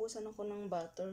maubusan ako ng butter.